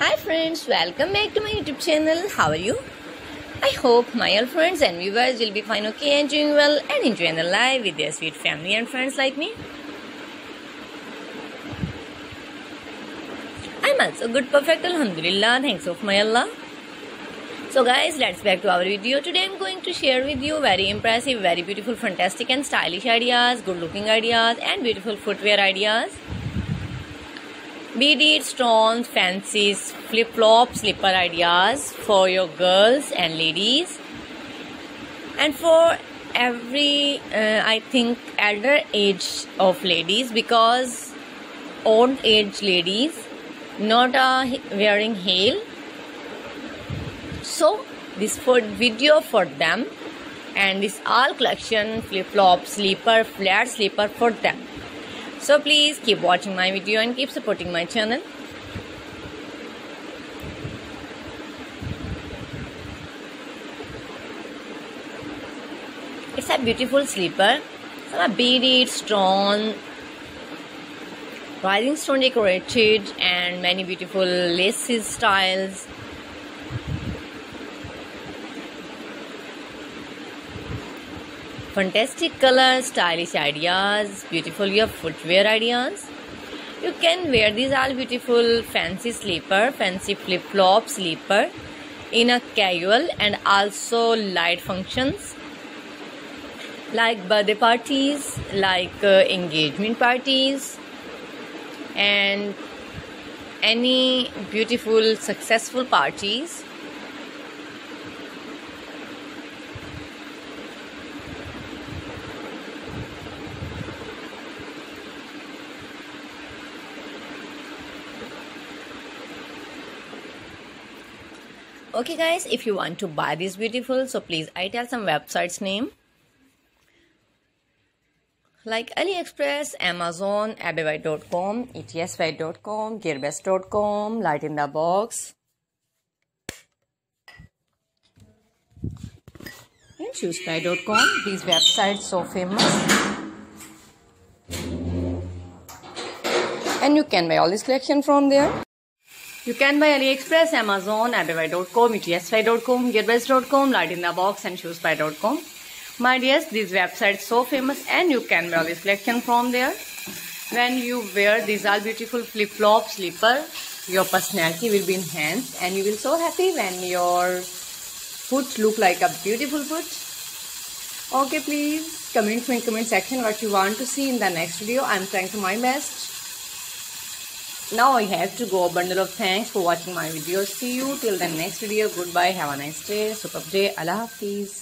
Hi friends, welcome back to my YouTube channel. How are you? I hope my all friends and viewers will be fine, okay, and doing well and enjoying the life with their sweet family and friends like me. I'm also good, perfect, Alhamdulillah. Thanks of my Allah. So guys, let's back to our video. Today I'm going to share with you very impressive, very beautiful, fantastic and stylish ideas, good looking ideas and beautiful footwear ideas. Beaded stones, fancies, flip-flop, slipper ideas for your girls and ladies. And for every, uh, I think, elder age of ladies because old age ladies not uh, wearing heel. So this for video for them and this all collection flip-flop, slipper, flat slipper for them. So please keep watching my video and keep supporting my channel. It's a beautiful slipper. Some beaded stone, rhinestone decorated and many beautiful laces styles. Fantastic colors, stylish ideas, beautiful your footwear ideas. You can wear these all beautiful fancy slipper, fancy flip flop slipper in a casual and also light functions like birthday parties, like uh, engagement parties, and any beautiful successful parties okay guys if you want to buy this beautiful so please i tell some websites name. Like aliexpress amazon abby.com etsy.com gearbest.com light in the box. And shoespie.com these websites so famous. And you can buy all this collection from there you can buy AliExpress, Amazon, Abby.com, ETSY.com, Gearbest.com, Box and Shoespie.com. My dears, these websites so famous and you can buy all this collection from there. When you wear these all beautiful flip-flop slipper, your personality will be enhanced and you will so happy when your foot look like a beautiful foot. Okay, please comment in comment section what you want to see in the next video. I'm trying to my best. Now I have to go. A bundle of thanks for watching my video. See you till the next video. Goodbye. Have a nice day. Superb day. Allah Hafiz.